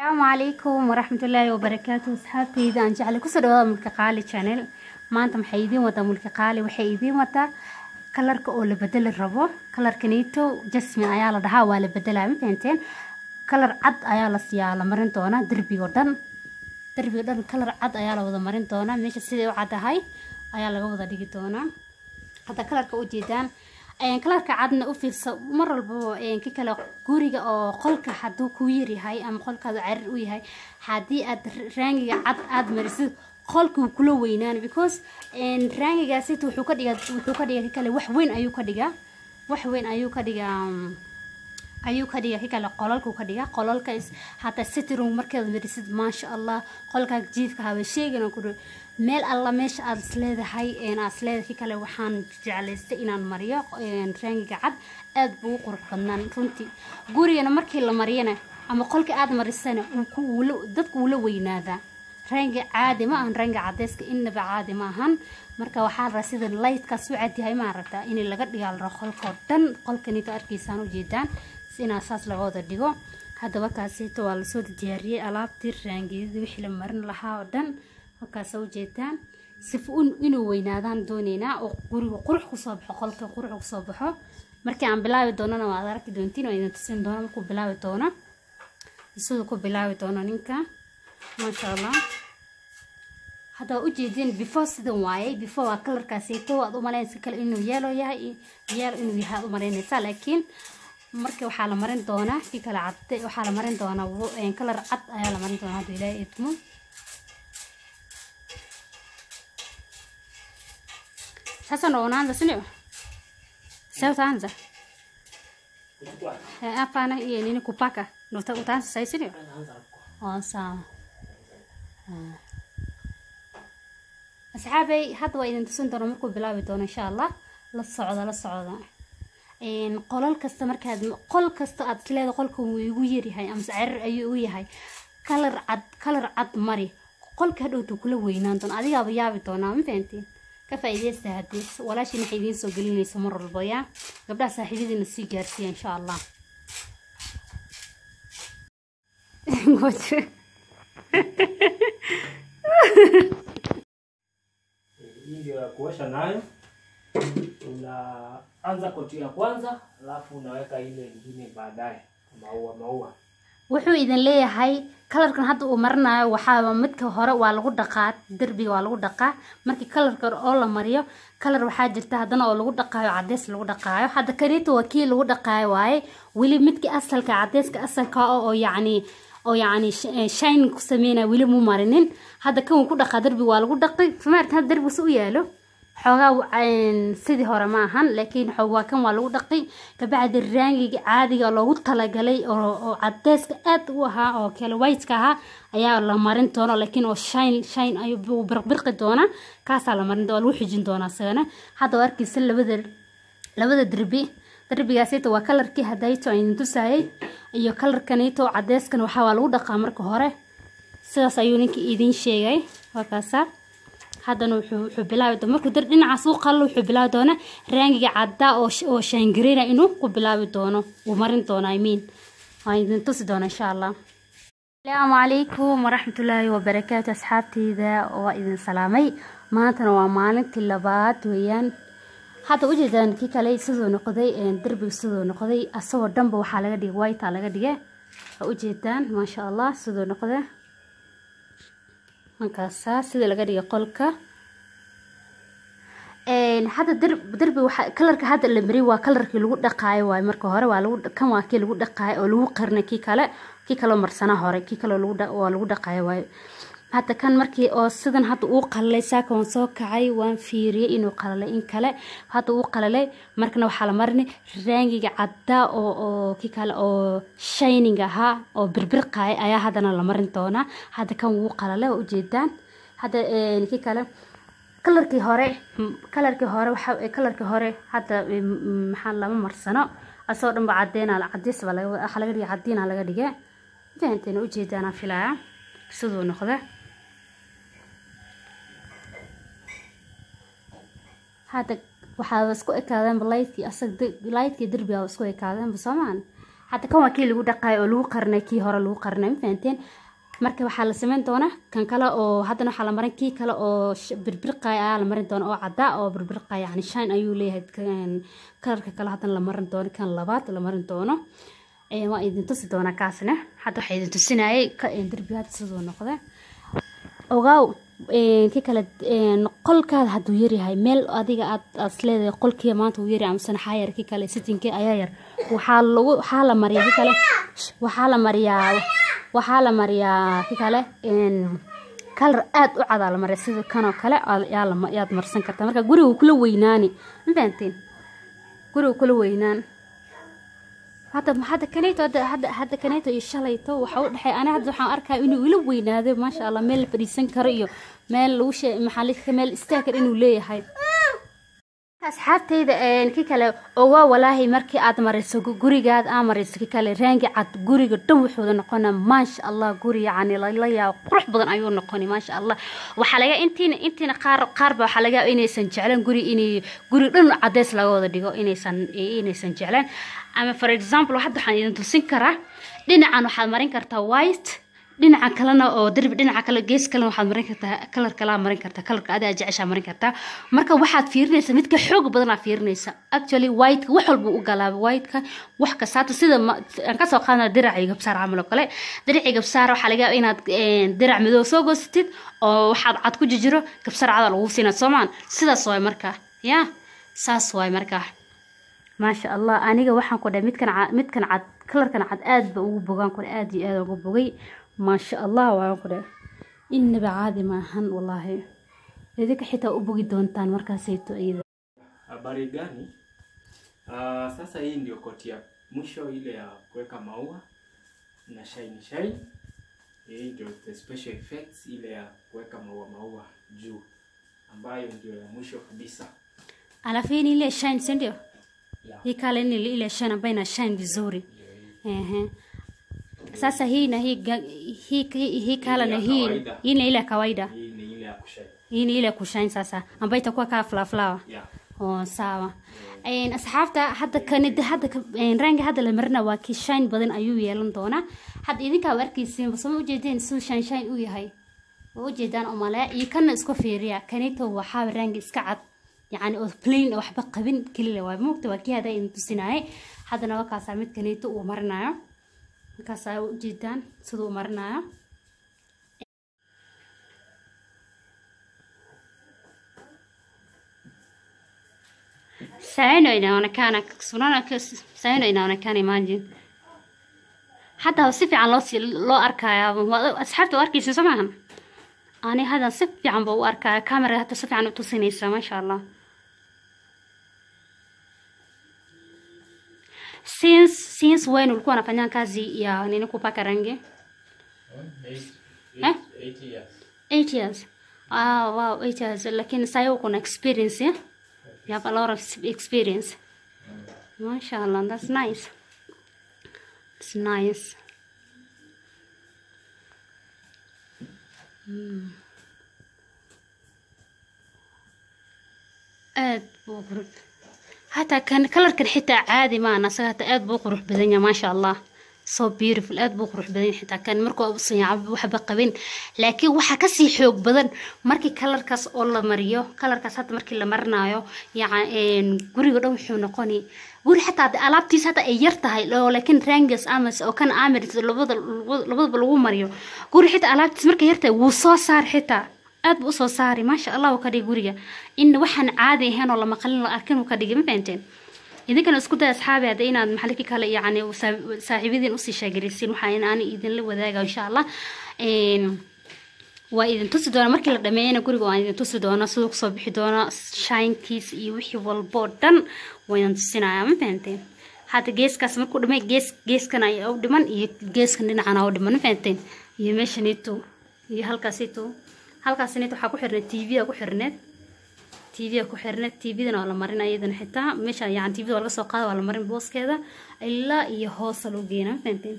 asalaamu calaykum waraxmatullaahi wabarakaatu asxaabtayda aan jeclay ku soo dhawaada mulka qaali channel. Maanta maxay idiin wadaa mulka qaali? Waxay idiin wataa kalarka oo la bedeli rabo. Kalarkanito jasmi ayaa la dhahaa waa la bedelaa. Ma fahanteen? Kalar cad ayaa la siyaa la marin doonaa derbigo dhan. Derbigo dhan kalar cad ayaa la wada marin doonaa meesha siday u caddahay ayaa laga wada dhigi doonaa hadda kalarka ujeedaan kalarka cadna u fiirsa mar walbaba ka kale guriga oo qolka hadduu ku yaryahay ama qolkaadu carir u yahay haddii aad raangiga cad aad marisid qolka wuu kula weynaan because raangigaasita wuxuu ka dhigaa wuxuu ka dhigaa kale wax weyn ayuu ka dhigaa wax weyn ayuu ka dhigaa ayuu ka dhiga kikale qolalku ka dhiga qolalka hataa sitting markeed marisid maasha allah qolkaa jiifka haba sheegana ku meel alla meesha aad isleedahay aad isleedahay kikale waxaan jeclaystay inaan mariyo raangiga cad aad buu u qurux badnaan runtii. Gurigana markii la mariyana ama qolka aad marisana dadku wula weynaadaa. Raangi caadi ma ahan raangi cadeyska inaba caadi ma ahan. Marka waxaa la sida lightkaas u cadyahay ma aragtaa in laga dhigaa la qolkao dhan. Qolkanito arkiisaan ujeedaan inaa saas laga wada dhigo. Haddaba kaasito waa la soo diyaariyey alaabtii raangiyadii wixii la marin lahaa oo dhan. Halkaasa ujeedaan sifa inuu weynaadaan dooneynaa oo guriga qurux ku soo baxo qolka qurux ku soo baxo. Markii aan bilaabi doonana waad arki doontiin oo idin tusin doono markuu bilaabi doono. Siduu ku bilaabi doono ninka. Maasha allah hadda waa ujeedin before sidan waayay before waa kalarkaasito waad umalaynaysa kale inuu yeelo yahay yeelo inuu yahay aad umalaynaysaa laakiin marka waxaa la marin doonaa kii kale cad waxaa la marin doonaa kalar cad ayaa la marin doonaa hadda ilaahay idmo sasa ndo unaanza sindio sa utaanza hapana hiyo nini kupaka. Ndo utaanza sai sindio oh, sawa asxaabay hadda waa idin tusin doona markuu bilaabi doono insha allah. La socda la socda qolal kasta markaad qol kasta aad isleeda qolka wuu igu yaryahay amase cerir ayuu u yahay kalar cad kalar cad mari. Qolka hadhowta kula weynaan doona adigaaba yaabi doonaa ma fahantiin ka faa'iideysta haddii walaashiin waxay idiin soo gelinaysa mar walba yaa? Gabdhaha saaxiibadiina sii gaarsiiya insha allah. Nayo unaanza koti ya kwanza alafu unaweka ile ingine baadaye maua maua. Wuxuu idin leeyahay kalarkan hadda uu marinayo waxaa midka hore waa lagu dhaqaa derbiga waa lagu dhaqaa. Markii kalarka oo la mariyo kalar waxaa jirta haddana oo lagu dhaqaayo cadeys lagu dhaqaayo. Hadda kanito waa kii lagu dhaqaayo waaye weli midkii asalka cadeyska asalka oo yacni oo yacni shining ku sameynaya weli mu marinin. Hadda kan uu ku dhaqaa derbiga waa lagu dhaqay. Famaarta hadda derbiga si u yaalo xoogaa sidii hore ma ahan laakiin kan waa lagu dhaqay kabacdi raangiga caadiga loogu talagalay oo cadeyska aad u ahaa oo kale whiteka ahaa ayaa la marin doona laakiin oo shine shine ayuu birqbirqi doona. Kaasaa la marin doona lagu xijin doonaa isagana hadda waa arkeysa labada labada derbi derbigaasita waa kalarkii hadayto aan tusayay iyo kalarkanito cadeyskan waxaa waa lagu dhaqaa marka hore. Sidaas ayuu ninkii idiin sheegay waa haddana wuxuu bilaabi doona. Markuu dar dhinacaas u qallo wuxuu bilaabi doonaa raangiga caddaa oo shaangareyna inuu ku bilaabi doono. Uu marin doono i waan idin tusi doona insha allah asalaamu calaykum waraxmatullaahi wabarakaatu asxaabteyda waa idin salaamay. Maantana waa maalintii labaad weeyaan. Hadda ujeedaan kii kale siduu noqday derbiga siduu noqday. Asagoo dhanba waxaa laga dhigay whitea laga dhigay. Waa ujeedaan maasha allah siduu noqday markaasaa sida laga dhigay qolka. Hadda waxa kalarka hadda la mariyay waa kalarkii lagu dhaqaayo waaye marka hore waa lagu kan waa kii lagu dhaqaayo oo lagu qarnay kii kale. Kii kaloo marsanaa hore kii kale waa lagu dhaqaayo waaye hadda kan markii oo sidan hadda uu qalalay saaka waan soo kacay waan fiiriyay inuu qalalay in kale. Hadda uu qalalay markana waxaa la marinay raangiga caddaa oo oo kii kale oo shining ahaa oo birbirqaaya ayaa haddana la marin doonaa. Hadda kan wuu qalalay waa ujeedaan. Hadda kii kale kalarkii hore kalarkii hore waxa kalarkii hore hadda maxaa lama marsano. Asagoo dhan ba cadeys baa laga waxaa laga dhigay cadiina laga dhigay. Fahanteena ujeedaanaa filaya siduu noqda hadda waxaa isku ekaadeenba lightkii asag lightkii derbiga isku ekaadeenba soomaan hadda kan waa kii lagu dhaqayo oo lagu qarnay kii hore lagu qarnay ma marka waxaa la sameyn doonaa kan kale oo haddana waxaa la marin kii kale oo birbirqaya ayaa la marin doona oo caddaa oo birbirqaya yani shine ayuu leeyahay kalarka kale haddana la marin doono kan labaad la marin doono. Waa idin tusi doonaa kaasna hadda waxaa idin tusinayay derbiga hadda siduu noqda ogaaw ki kale qolkaada hadduu yaryahay meel adiga aad aad leedahay qolkii maanta uu yaryahay amase maxaa yar ki kale sitinkii ayaa yar waxaa lagu waxaa la mariyaa ki kale waxaa la mariyaa waxaa la mariyaa ki kale kalar aad u cadaa la mariya sida kanoo kale yaad marsan kartaa. Marka guriga kula weynaani ma fahanteen guriga kula weynaan hadda hadda kaneeto hadda hadda hadda kaneeto iyo shalayto waxa u dhexay aniga hadda waxaan arkaa inuu ila weynaaday maasha allah meel la fadhiisan karo iyo meel lagu shee maxaa meel istaakar inuu leeyahay. Asxaabtayda ki kale ogaa walaahi markii aad mariso gurigaad aa mariso ki kale raangi cad guriga dhan wuxuuda noqona. Maasha allah guri yacni lala yaabo qurux badan ayuu noqoni maasha allah. Waxaa laga intiina intiina qaar qaarba waxaa laga inaysan jeclan guri inay guri dhan cadeys laga wada dhigo inaysan inaysan jeclan ama for example hadda waxaan idin tusin karaa dhinacan waxaad marin kartaa white dhinaca kalena oo derbi dhinaca kale gees kalena waxaad marin kartaa kalar kalaa marin kartaa kalarka adaa jeceshaa marin kartaa. Marka waxaad fiirinaysaa midka xoog badanaa fiirinaysa actually whiteka wax walba u galaaba whiteka wax kastaata sida aan ka soo qaadana diracii gabsaar camal oo kale. Diracii gabsaar waxaa laga yaaba inaad dirac madow soo goosatid oo waxaad cad ku jijiro gabsaar cada lagu siinaa soomaan. Sidaas waay markaa ya saas waay markaa maasha allah aniga waxaan ku dhahay midkan midkan cad kalarkan cad aad ba ugu bogaan kule aad iyo aad ugu bogay maasha allah waan ku dhahay inaba caadi maahan wallaahi idinka xitaa u bogi doontaan markaasayto iyada Habari gani? Uh, sasa hii ndio koti ya mwisho ile ya kuweka maua na shine shine. Hii ndio the special effects ile ya kuweka maua maua juu ambayo ndio ya mwisho kabisa. alafu hii ni ile shine si ndio. Hii kale ni ile shine ambayo ina shine vizuri. Ehe. Sasa hii na hii hii hii, hii kala na hii hii ni ile kawaida. Hii ni ile kushine. Sasa ambayo itakuwa kaa flower flower. Yeah. oo sawa Een, asxaabta hadda kanida hadda een, rangi hadda la marina waa kii shine badan ayuu yeelan doonaa hadda idinkaa waa arkaysiin basama ujeedeen siduu shine shine u yahay waa ujeedaan umale iyo kana isku fiiriya kanito waxaa rangi iska cad yacni oo plain waxba qabin kelila waay moogta waa kii hadda idin tusinaayay haddana waa kaasaa mid kanito uu marinayo markaasaa u marinayo hadda si fiican loo loo arkayaa Waa- asxaabta u arkaysa soo si fiican baa u arkaya kamera hadda si fiican allah since since when ulikuwa unafanya kazi ya nini kupaka rangi Eight, Eh? eight years. eight years ah wow eight years lakini sasa uko na experience eh? you have a lot of experience mashallah that's nice it's nice Mm. Evet, bu qurux hataa kan kalarkan xitaa caadi maahan asaga hataa aad buu qurux badan yahay maasha allah. So beautiful aad buu qurux badan yahay xitaa kan. Markuu yahay waxba qabin. Laakiin waxaa ka sii xoog badan markii kalarkaas oo la mariyo kalarkaas hadda markii la marinayo yacan guriga dhan wuxuu noqoni. Guri xataa hadda alaabtiisa hata ay yar tahay laakiin rangas amas oo kan labada labadaba lagu mariyo. Guri xitaa alaabtiisa markay yar tahay wuu soo saar xitaa aad buu u soo saari maasha allah ka dhigay guriga. In waxaan caadi ahayn oo la maqalin la arkin uu ka dhigay ma fahanteen idinkana isku day asxaabi hadda inaad maxaliki kale yacni saa- saaxiibadiin u sii sheegaraysiin waxaa in idinla wadaaga insha allah. Waa idin tusi doona. Markii la dhameeyana guriga waan idin tusi doona. Siduu ku soo bixi doona shaynkiis iyo wixii walbo oo dhan waa tusinaya ma fahanteen hadda geeskaas markuu dhamay gees geeskan ayaa u dhiman iyo geeskan dhinacana u dhiman ma fahanteen iyo meeshaniito iyo halkaasito halkaasiniito waxaa ku xirneed tvda ku xirneed tvda ku xirneed tvdana waa la marin iyadana xitaa. Meesha yani tvda waa laga soo qaada waa la marin booskeeda. Ilaa iyo hoosa loo geena ma fahanteen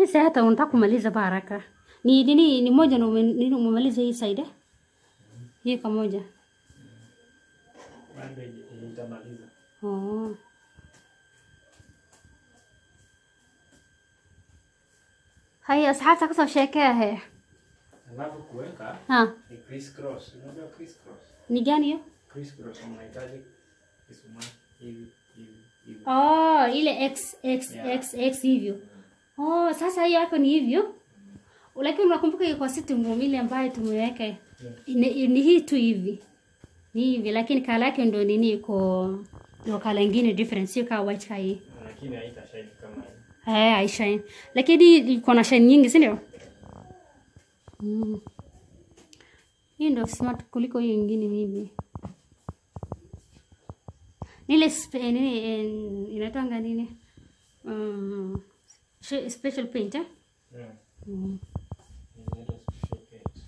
Mimi hata unataka kumaliza ni nini ni moja nini umemaliza hii side eh? hii kamoja bado oh. haya asxaabta kasoo sheekeahe alafu kuweka ha ni criss cross unajua criss cross ni gani hiyo criss cross unahitaji kisumari hivi hivi oh, ile x x Yeah. x x hivyo oh, sasa hiyo hapo ni hivyo lakini unakumbuka kwa sitting room ile ambayo tumeweka ni, ni hii tu hivi ni hivi lakini kala yake ndo nini iko ndo kala ingine different sio kama white kai lakini haitashine kama hii eh aishine lakini iko na shine nyingi si ndio mm. hii ndo smart kuliko hiyo ingine maybe nile spe- nini eh, inatanga nini um, she- special paint eh? yeah. mm. Ni ile special paint.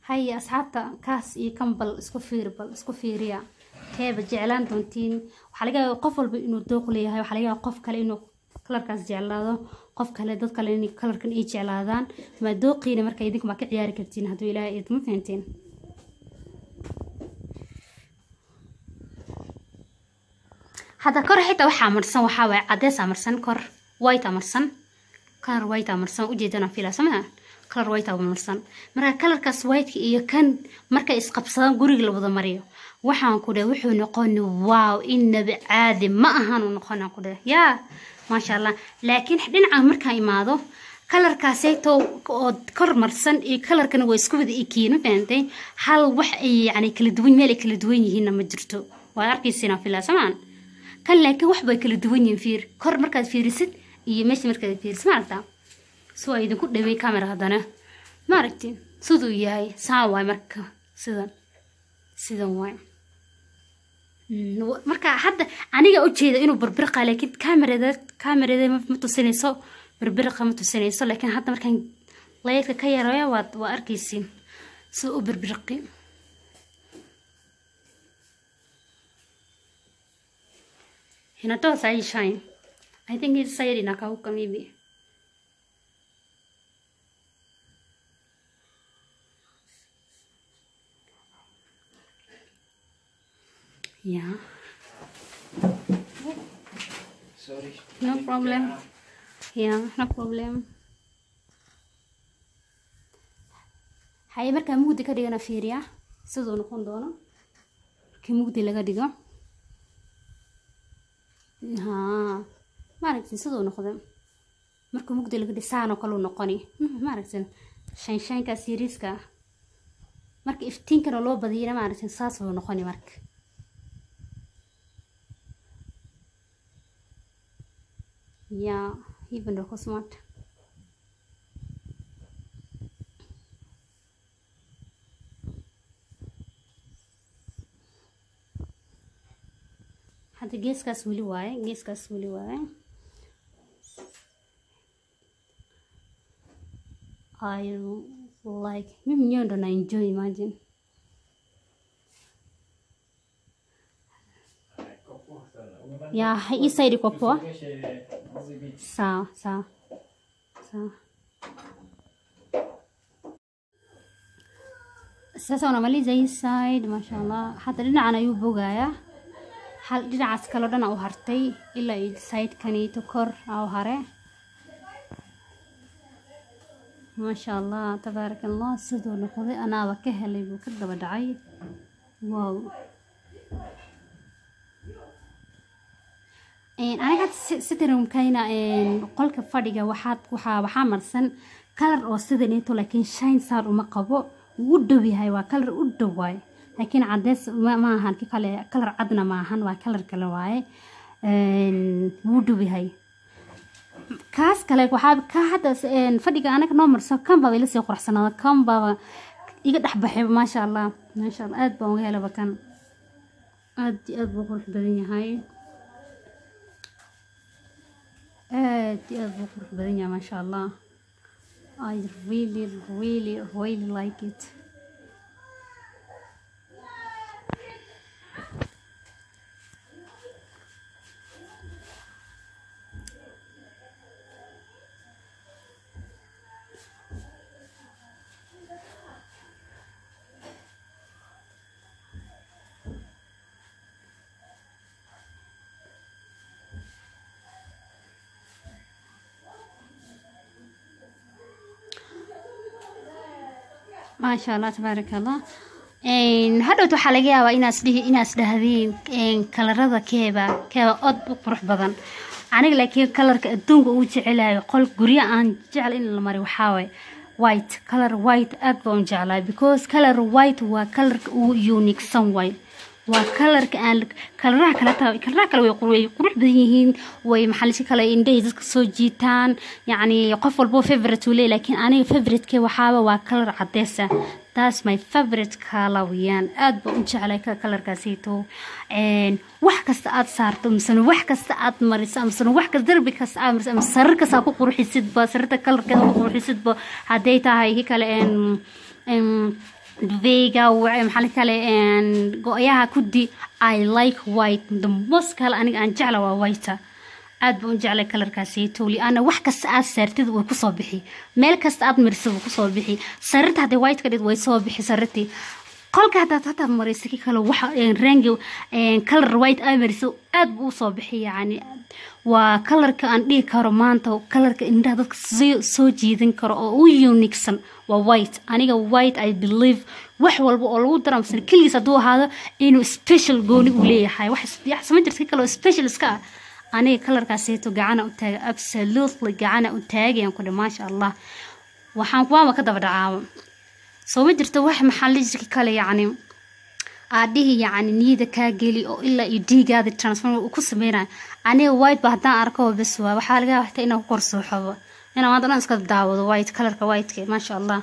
haya asxaabta kaas iyo kan keeba jeclaan doontiin. Waxaa laga yaaba qof walba inuu dooq leeyahay. Waxaa laga yaaba qof kale inuu kalarkaas jeclaado. Qof kale dad kale inay kalarkan ay jeclaadaan. Ma dooqiina marka idinku ma ka ciyaari kartiin hadduu ilaahay idma fahanteen hadda kor xitaa waxaa marsan waxaa waaye cadees aa marsan kor white marsan. Kalar white marsan. Ujeedana samaha kalar white aa marsan marka kalarkaas whiteka iyo kan markay isqabsadaan guriga la wada mariyo waxaan ku dhahay wuxuu noqoni wow inaba caadi ma ahan uu noqonaan ku dhahay. Yaa maasha allah laakiin dhinacan markaan imaado kalarkaasayto oo kor marsan iyo kalarkana waa isku wada ekiin fahantay hal wax ay yani kala duwan meel kala duwan yihiinna ma jirto. Waad arkaysiinaa filaa kan laakiin wax kala duwan yihiin fiir. Kor markaad fiirisid iyo meesha markaad fiirisid ma aragtaa so waa idinku dhawey camera haddana. Ma aragti? Siduu yahay. Saa waay marka? Sidan sidan waay. Mm, wa- marka hadda aniga ujeeda inuu birbirqa laakiin kamerada kamerada ma tusinayso. Birbirqa ma tusinayso. Laakiin hadda markaan laydka ka yaraya waad waa arkaysiin sida u birbirqi. Inatoa sahi shine. I think side inakauka maybe yeah Sorry. No problem. Yeah, no problem. haye markaa mugdi ka dhigana fiiriya siduu noqon doono. Markii mugdi laga dhigo. Ha maaragtin siduu noqda markuu mugdi laga dhigo saanoo kaleu noqoni. Mhm, maaragtin shanshaynkaas yariiska ah marka iftiinkana loo badiyana maaragtin saas buu noqoni marka Ja, even doch smart. hadda geeskaas weli waaye geeskaas weli waaye I like mimi mwenyewe ndo na enjoy imagine Iko poa sana. ya hii side iko poa Usongeshe hizi vitu. sawa sawa sawa sasa unamaliza hii side maasha allah hadda dhinacan ayuu bogayaa hal dhinacaas kaleo dhan u hartay ilaa iyo sidekaniito kor au hare maasha allah tabaaraka allah siduu noqday anaaba ka helay buu ka daba dhacay wow Een, aniga sitterumkayna qolka fadhiga waxaa marsan kalar oo sidaneeto laakiin shine saar uma qabo. Wuu dhow yahay waa kalar u dhow waaye. Laakiin cadees ma ki kale kalar cadna ma ahan waa kalar kale waaye. Wuu dhow yahay. Kaas kale waxaa ka hadda fadhiga anaga noo marso kan baa ila sii quruxsanaada kan baa iga dhex baxayba maasha allah maasha allah aad baan uga helaba kan aad iyo aad buu qurux badan yahay aad iyo aad buu qurux badan yahay maasha allah I really really really like it maasha allah tabaaraka allah hadhowt waxaa laga yaabaa inaas kalarada keeba keeba od u qurux badan. Aniga laakiin kalarka adduunka uu jecelayo qol guryo aan jecel in la waxaawaye white. Color white aad baan u jeclaa because color white waa kalarka ugu uniquesan way waa kalarka aan kalaraha kale taa kalaraha kale way qurux badan yihiin way maxallishi kale indhahay dadka soo jiitaan. Yacni qof walbo favorite uu leeyahy laakiin aniga favorite-ke waxaaba waa kalar cadeesa taas my favorite color weeyaan aad baan u jeclay wax kasta aad saarto misena wax kasta aad mariso misena wax kasta darbi kasta aad mariso ama sarir kasta aad ku qurxisidba sarirta kalarkeeda ku qurxisidba hadday tahay kale duveyga maxaa kale go-yaha kudi i like white. The most kale aniga aan jecla waa white aad baan u jeclay kalarkaasiito liana wax kasta aad saartid way ku soo bixi. Meel kasta aad marisid way ku soo bixi. Sarirta hadday white ka way soo bixi sarirtii qolka haddaad hataa maraysa ki kale waxa rangi kalar white aa mariso aad buu u soo bixi yacni waa kalarka aan dhihi karo maanta kalarka indhaha dadka soo jiidan karo oo u uniqsan waa white. Aniga white i believe wax walba oo lagu daramsan keligiis hadduu ahaado inuu special gooni u leeyahay. Wax sama jirta ki kale special iska ah. Aniga kalarkaasito gacana u taaga absolutely gacana u taagayan kudhi maasha allah. Waxaan kuwaaba ka daba dhacaaba soo ma jirto wax maxallijka kale yacni aadhihi yacni niyada kaa geli oo ilaa iyo dhiigaada transform uu ku sameynayo aniga white ba haddaan arko bes waa waxaa laga yaaba xitaa inaan ku korsuuxobo inaan maanta dhan iska daawado white kalarka whiteke maasha allah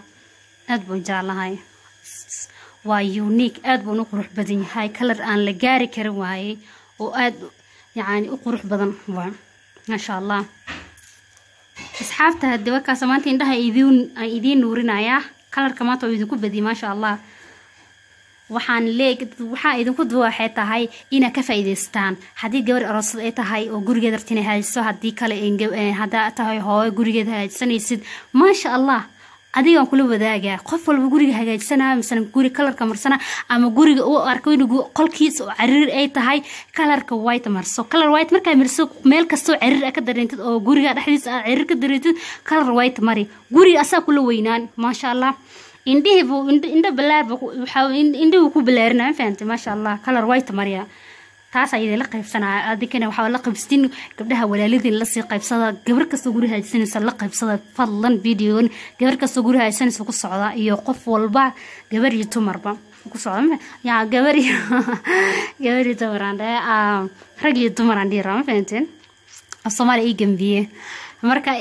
aad baan jeclahay. Waa unique aad baan u qurux badan yahay. Kalar aan la gaari karin waayey oo aad yacni u qurux badan waa maasha allah asxaabta haddii warkaas maanta indhaha idiin idiin nuurinayaa kalarka maanta oo idinku badiyay maasha allah waxaan leeg waxaa idinku duwa waxay tahay inaad ka faa'iidaystaan. Haddii gabar aroosad ay tahay oo gurigeeda rabta inay hagaajiso haddii kale haddaa tahay hooyo gurigeeda hagaajisanaysid maasha allah adigaan kula wadaagaa qof walba guriga hagaajisanaya misena guri kalarka marsana ama guriga u arko in qolkiisa oo cariir ay tahay kalarka white marso. Kalar white markaa marso meel kastoo cariir a ka dareentid oo guriga dhexdiisa aad cariir ka dareentid kalar white mari. Guriga asaa kula weynaan maasha allah indhihiibu indho balaarba indhihu ku balaarinaa ma fahamtay maasha allah kalar white mariya taas ayay la qaybsanaya adinkana waxaa la qaybsatin gabdhaha walaaladiin la sii qaybsada gabar kastoo guri haajisanaysa la qaybsada. Fadlan videogan gabar kastoo guri haajisanaysa ku socda iyo qof walba gabar iyo dumarba ku socda. Ya gabar iyo gabar iyo ii gambiye. Marka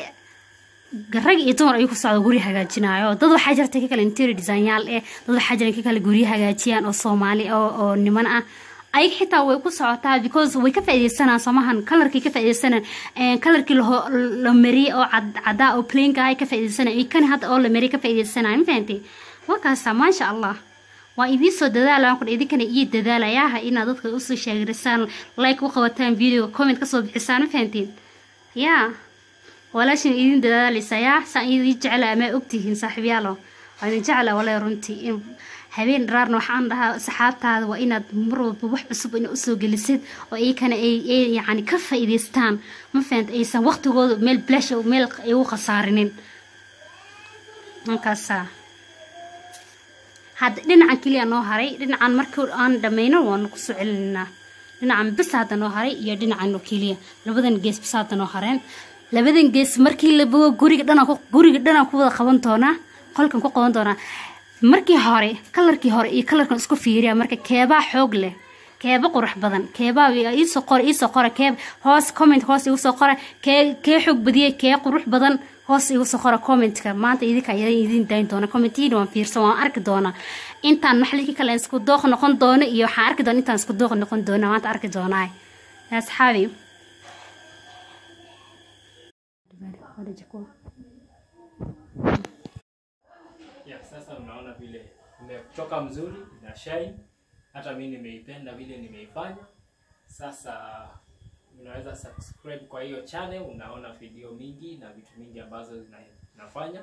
rag iyo dumar ayuu ku socda guri hagaajinayo dad waxaa jirta ka kale interior designyaal eh dad waxaa jira ka kale guryo hagaajiyaan oo soomaali oo niman ah ayaga xitaa way ku socotaa because way ka faaideysanaan somahan kalarkii ka faaideysanaan kalarkii la mariyey oo cadaa oo plainka ahay ka faaideysanaan iyo kan hadda oo la mariyey ka faaideysanaan ma fahantay wakaasa maasha allah. Waa idiin soo dadaalaan kudha idinkana iyo dadaalayaha inaad dadka u soo sheegirisaan like u qabataan video comment ka soo bixisaan ma fahantiin yaa walaashin idin dadaalaysa yaa saan idin jecla amaa ogtihiin saaxiibyaalo? Waa idin jecla walaa runtii habeen dharaarna waxaan dhahaa saxaabtaada waa inaad mar walba wax cusub ina u soo gelisid oo iyakana ay yacni ka faa'iidaystaan. Ma fahanta aysan waqtigooda meel bilaasha meel ay u khasaarinin markaasaa hadda dhinacan keliya noo haray dhinacan markii aan dhammayno waanu ku soo celinaynaa. Dhinacan bis hadda noo haray iyo dhinacan keliya. Labadan gees bis hadda noo hareen. Labadan gees markii la bogo guriga dhanaan guriga dhanaan ku wada qaban doonaa. Qolkan ku qaban doonaa markii hore kalarkii hore iyo kalarkan isku fiiriya marka keebaa xoog leh keeba qurux badan keebaa iisoo qora iisoo qora keeb hoos comment hoos igu qora kee kee xoog badiyay kee qurux badan hoos igu soo qora commentka. Maanta idinka idin dayn doona commentiina waan fiirsan waan arki doonaa. Intaan maxallikii kale isku dooq noqon doono iyo waxaan arki doona intaan isku dooq noqon doona maanta arki doonaa asxaabi imetoka mzuri na shine. Hata mimi nimeipenda vile nimeifanya. Sasa unaweza subscribe kwa hiyo channel, unaona video mingi na vitu mingi ambazo na, nafanya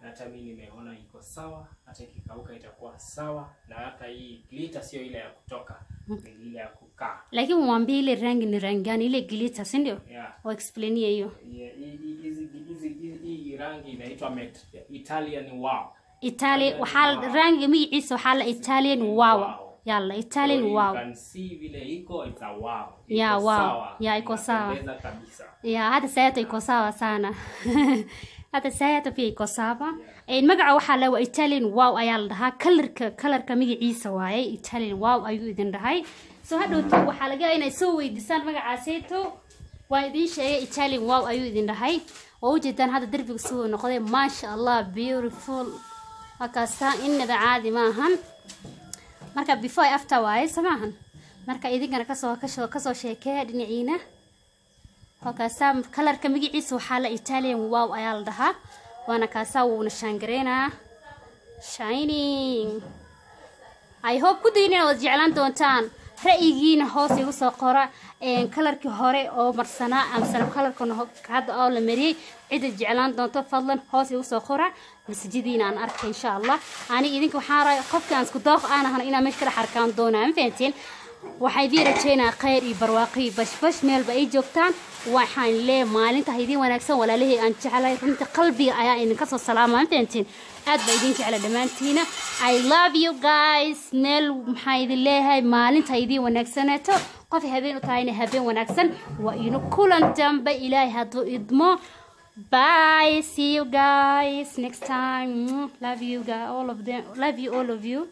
na hata mimi nimeona iko sawa, hata ikikauka itakuwa sawa, na hata hii glitter sio ile ya kutoka, ni ile ya kukaa. lakini mwambie ile rangi ni rangi gani ile glitter si ndio Yeah. waexplainie hiyo Yeah, hizi hizi- hizi- hii rangi inaitwa Italian wow. Italian waxaa rangiga magaciisa waxaa la italian wow. yalla italian wow. can see vile iko it's a wow. Yeah, Iko sawa. Ya hata sayato iko sawa sana. Hata sayato pia iko sawa. Een, magaca waxaa la waa italian wow ayaa la dhahaa. Kalarka kalarka magaciisa waaye italian wow ayuu idin dhahay. So hadhowti waxaa laga inay soo weydiisaan magacaaseeto waa idiin sheegay italian wow ayuu idin dhahay. Oo ujeedaan hadda derbiga suu noqday. Maasha allah beautiful markaasa innaba caadi maahan marka before after waaye soo marka idinkana ka soo ka soo ka soo sheekeeya dhinaciina. Halkaasaa kalarka magaciisa waxaa la italian wow ayaa la dhahaa. Waana kaasaa wuuna shaangareynaa shining. I hope ku dayin inaad jeclaan doontaan ra'yigiina hoos igu soo qora kalarkii hore oo marsanaa amsana kalarkan hadda oo la mariyey cidda jeclaan doonto fadlan hoos igu soo qora masajadiina aan arkay insha allah. Ani idinka waxaan raa qofka aan isku dooq aan ahana inaan meesha ka dhex arkaan doonaa ma fahanteen waxaa idiin rajeynaa khayr iyo barwaaqo iyo bashbash meelba ay joogtaan. Waxaan leeyahay maalinta idiin wanaagsan walaalihii aan jeclay runta qalbiga ayaa idinka soo salaama ma fahantiin aad baa idiin jecla dhammaantiina. I love you guys. Meel maxaa idin leeyahay? Maalinta idiin wanaagsanaato qof habeen u tahayna habeen wanaagsan. Waa inu kulan dambe ilaahay hadduu idmo. Bye. See you guys next time. Love you all of them. Love you all of you